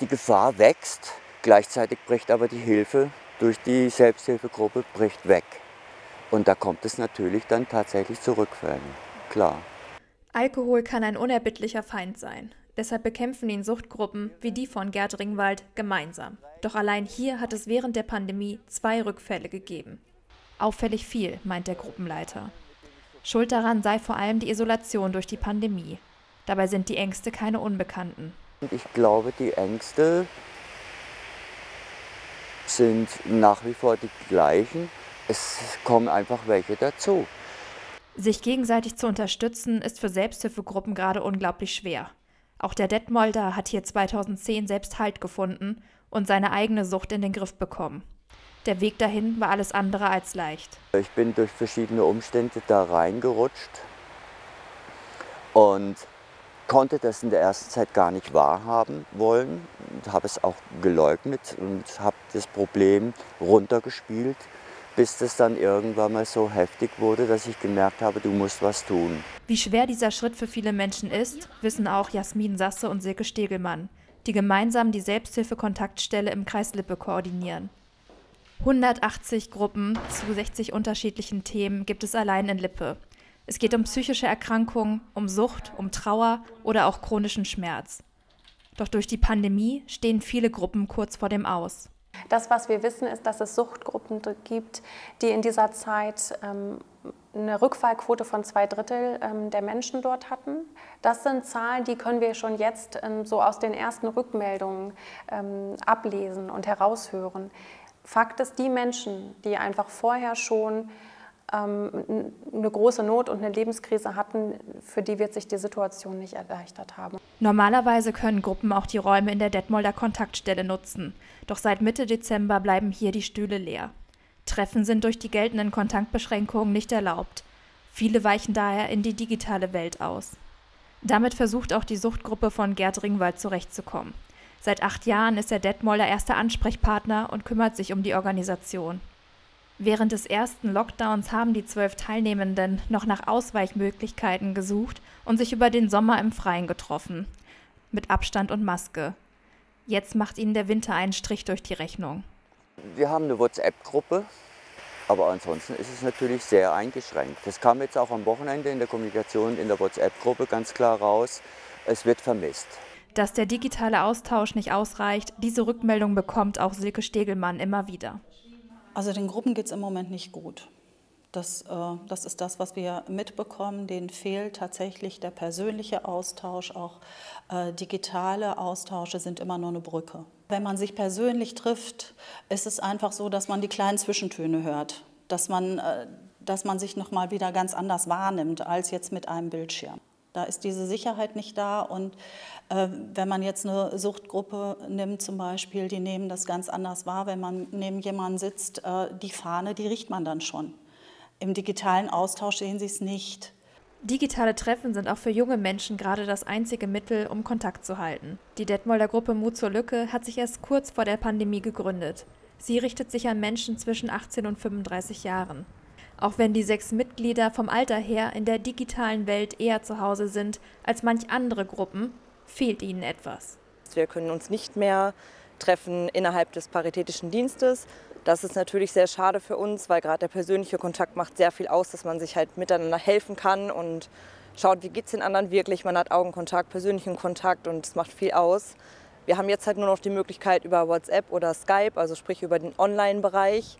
Die Gefahr wächst, gleichzeitig bricht aber die Hilfe durch die Selbsthilfegruppe bricht weg. Und da kommt es natürlich dann tatsächlich zu Rückfällen, klar. Alkohol kann ein unerbittlicher Feind sein. Deshalb bekämpfen ihn Suchtgruppen wie die von Gerd Ringwald gemeinsam. Doch allein hier hat es während der Pandemie zwei Rückfälle gegeben. Auffällig viel, meint der Gruppenleiter. Schuld daran sei vor allem die Isolation durch die Pandemie. Dabei sind die Ängste keine Unbekannten. Ich glaube, die Ängste sind nach wie vor die gleichen. Es kommen einfach welche dazu. Sich gegenseitig zu unterstützen, ist für Selbsthilfegruppen gerade unglaublich schwer. Auch der Detmolder hat hier 2010 selbst Halt gefunden und seine eigene Sucht in den Griff bekommen. Der Weg dahin war alles andere als leicht. Ich bin durch verschiedene Umstände da reingerutscht und konnte das in der ersten Zeit gar nicht wahrhaben wollen und habe es auch geleugnet und habe das Problem runtergespielt, bis das dann irgendwann mal so heftig wurde, dass ich gemerkt habe, du musst was tun. Wie schwer dieser Schritt für viele Menschen ist, wissen auch Jasmin Sasse und Silke Stegelmann, die gemeinsam die Selbsthilfe-Kontaktstelle im Kreis Lippe koordinieren. 180 Gruppen zu 60 unterschiedlichen Themen gibt es allein in Lippe. Es geht um psychische Erkrankungen, um Sucht, um Trauer oder auch chronischen Schmerz. Doch durch die Pandemie stehen viele Gruppen kurz vor dem Aus. Das, was wir wissen, ist, dass es Suchtgruppen gibt, die in dieser Zeit ähm, eine Rückfallquote von zwei Drittel ähm, der Menschen dort hatten. Das sind Zahlen, die können wir schon jetzt ähm, so aus den ersten Rückmeldungen ähm, ablesen und heraushören. Fakt ist, die Menschen, die einfach vorher schon eine große Not und eine Lebenskrise hatten, für die wird sich die Situation nicht erleichtert haben. Normalerweise können Gruppen auch die Räume in der Detmolder Kontaktstelle nutzen. Doch seit Mitte Dezember bleiben hier die Stühle leer. Treffen sind durch die geltenden Kontaktbeschränkungen nicht erlaubt. Viele weichen daher in die digitale Welt aus. Damit versucht auch die Suchtgruppe von Gerd Ringwald zurechtzukommen. Seit acht Jahren ist er Detmolder erster Ansprechpartner und kümmert sich um die Organisation. Während des ersten Lockdowns haben die zwölf Teilnehmenden noch nach Ausweichmöglichkeiten gesucht und sich über den Sommer im Freien getroffen. Mit Abstand und Maske. Jetzt macht ihnen der Winter einen Strich durch die Rechnung. Wir haben eine WhatsApp-Gruppe, aber ansonsten ist es natürlich sehr eingeschränkt. Das kam jetzt auch am Wochenende in der Kommunikation in der WhatsApp-Gruppe ganz klar raus. Es wird vermisst. Dass der digitale Austausch nicht ausreicht, diese Rückmeldung bekommt auch Silke Stegelmann immer wieder. Also den Gruppen geht es im Moment nicht gut. Das, äh, das ist das, was wir mitbekommen. Denen fehlt tatsächlich der persönliche Austausch. Auch äh, digitale Austausche sind immer nur eine Brücke. Wenn man sich persönlich trifft, ist es einfach so, dass man die kleinen Zwischentöne hört, dass man, äh, dass man sich noch mal wieder ganz anders wahrnimmt als jetzt mit einem Bildschirm. Da ist diese Sicherheit nicht da. Und äh, wenn man jetzt eine Suchtgruppe nimmt zum Beispiel, die nehmen das ganz anders wahr. Wenn man neben jemandem sitzt, äh, die Fahne, die riecht man dann schon. Im digitalen Austausch sehen sie es nicht. Digitale Treffen sind auch für junge Menschen gerade das einzige Mittel, um Kontakt zu halten. Die Detmolder Gruppe Mut zur Lücke hat sich erst kurz vor der Pandemie gegründet. Sie richtet sich an Menschen zwischen 18 und 35 Jahren. Auch wenn die sechs Mitglieder vom Alter her in der digitalen Welt eher zu Hause sind als manch andere Gruppen, fehlt ihnen etwas. Wir können uns nicht mehr treffen innerhalb des paritätischen Dienstes. Das ist natürlich sehr schade für uns, weil gerade der persönliche Kontakt macht sehr viel aus, dass man sich halt miteinander helfen kann und schaut, wie geht es den anderen wirklich. Man hat Augenkontakt, persönlichen Kontakt und es macht viel aus. Wir haben jetzt halt nur noch die Möglichkeit über WhatsApp oder Skype, also sprich über den Online-Bereich,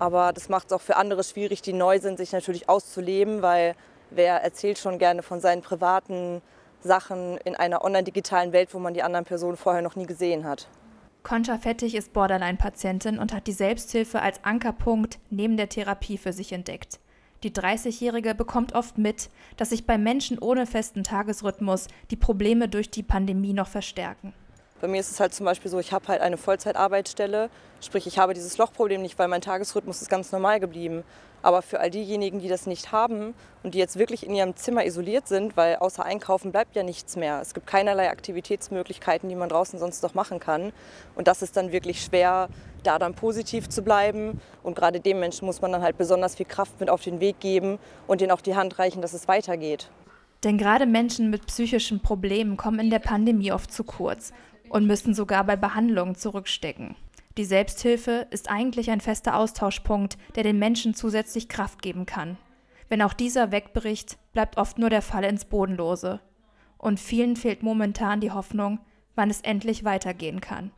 aber das macht es auch für andere schwierig, die neu sind, sich natürlich auszuleben, weil wer erzählt schon gerne von seinen privaten Sachen in einer online-digitalen Welt, wo man die anderen Personen vorher noch nie gesehen hat. Concha Fettig ist Borderline-Patientin und hat die Selbsthilfe als Ankerpunkt neben der Therapie für sich entdeckt. Die 30-Jährige bekommt oft mit, dass sich bei Menschen ohne festen Tagesrhythmus die Probleme durch die Pandemie noch verstärken. Bei mir ist es halt zum Beispiel so, ich habe halt eine Vollzeitarbeitsstelle, sprich ich habe dieses Lochproblem nicht, weil mein Tagesrhythmus ist ganz normal geblieben. Aber für all diejenigen, die das nicht haben und die jetzt wirklich in ihrem Zimmer isoliert sind, weil außer Einkaufen bleibt ja nichts mehr. Es gibt keinerlei Aktivitätsmöglichkeiten, die man draußen sonst noch machen kann. Und das ist dann wirklich schwer, da dann positiv zu bleiben. Und gerade dem Menschen muss man dann halt besonders viel Kraft mit auf den Weg geben und ihnen auch die Hand reichen, dass es weitergeht. Denn gerade Menschen mit psychischen Problemen kommen in der Pandemie oft zu kurz und müssen sogar bei Behandlungen zurückstecken. Die Selbsthilfe ist eigentlich ein fester Austauschpunkt, der den Menschen zusätzlich Kraft geben kann. Wenn auch dieser wegbricht, bleibt oft nur der Fall ins Bodenlose. Und vielen fehlt momentan die Hoffnung, wann es endlich weitergehen kann.